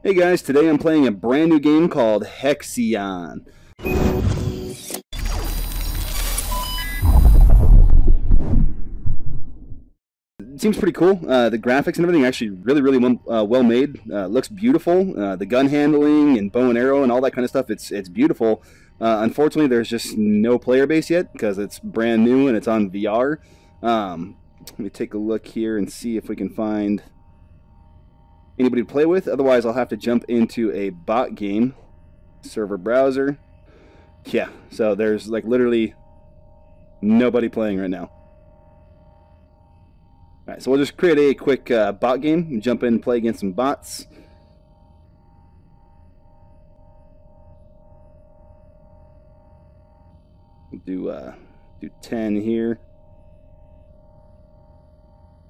Hey guys, today I'm playing a brand new game called Hexion. It seems pretty cool. Uh, the graphics and everything actually really, really well, uh, well made. Uh, looks beautiful. Uh, the gun handling and bow and arrow and all that kind of stuff, it's, it's beautiful. Uh, unfortunately, there's just no player base yet because it's brand new and it's on VR. Um, let me take a look here and see if we can find anybody to play with. Otherwise, I'll have to jump into a bot game server browser. Yeah, so there's like literally nobody playing right now. All right, so we'll just create a quick uh, bot game, jump in and play against some bots. We'll do uh, do 10 here.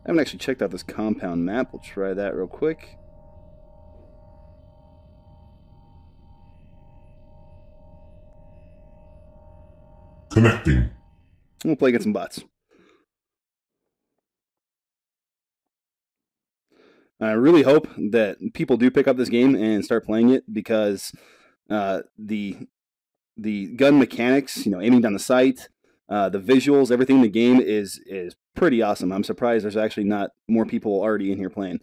I haven't actually checked out this compound map. We'll try that real quick. Connecting. We'll play against some bots. I really hope that people do pick up this game and start playing it because uh, the the gun mechanics, you know, aiming down the sight, uh, the visuals, everything in the game is is pretty awesome. I'm surprised there's actually not more people already in here playing.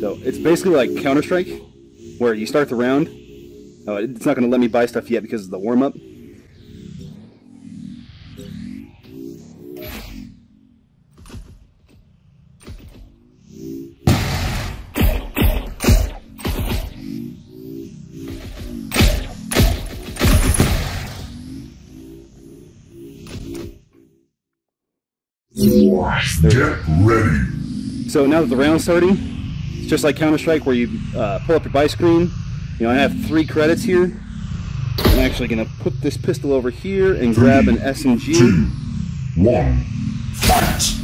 So it's basically like Counter Strike, where you start the round. Oh, it's not going to let me buy stuff yet because of the warm up. Get ready. So now that the round's starting, just like Counter Strike where you uh, pull up your buy screen. You know, I have three credits here. I'm actually going to put this pistol over here and grab an SMG. Two, one, fight.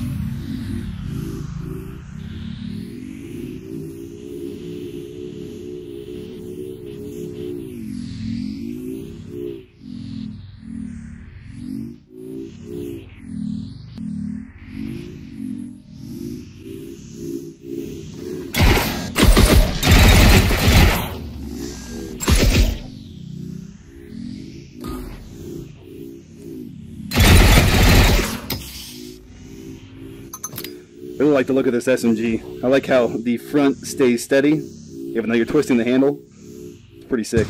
Really like the look of this SMG. I like how the front stays steady, even though you're twisting the handle. It's pretty sick.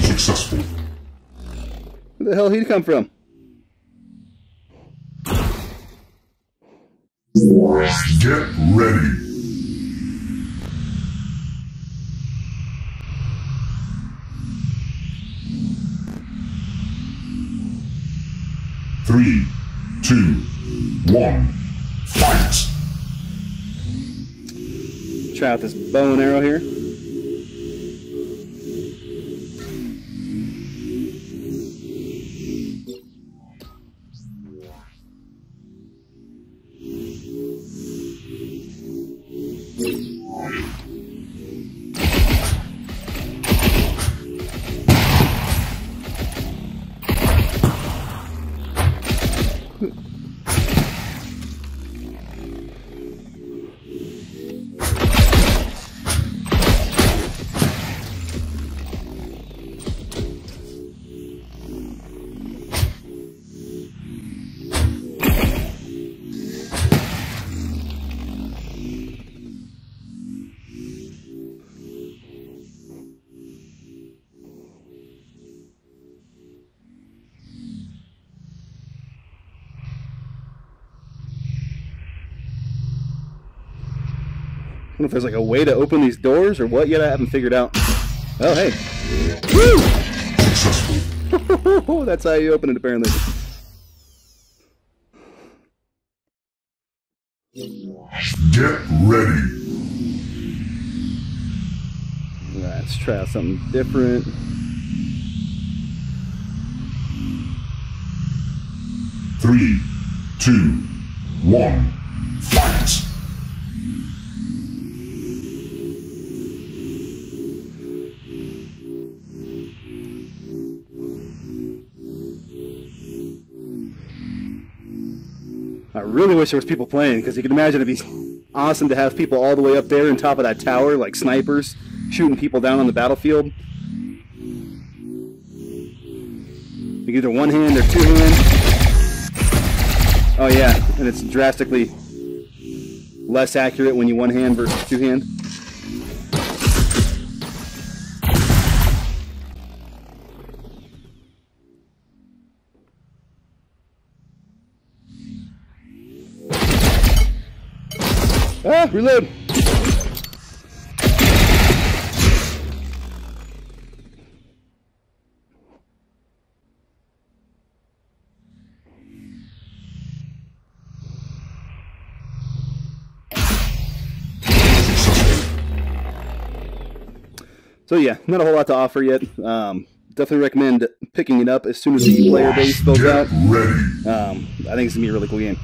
Successful. Where the hell did he come from? Get ready. Three, two, one, fight. Try out this bow and arrow here. Don't know if there's like a way to open these doors or what yet. I haven't figured out. Oh, hey. Successful. That's how you open it, apparently. Get ready. Let's try out something different. Three, two, one, fight! I really wish there was people playing because you can imagine it'd be awesome to have people all the way up there on top of that tower, like snipers, shooting people down on the battlefield. Can either one hand or two hand. Oh yeah, and it's drastically less accurate when you one hand versus two hand. Ah, reload. So yeah, not a whole lot to offer yet. Um, definitely recommend picking it up as soon as the player base builds out. Um, I think it's gonna be a really cool game.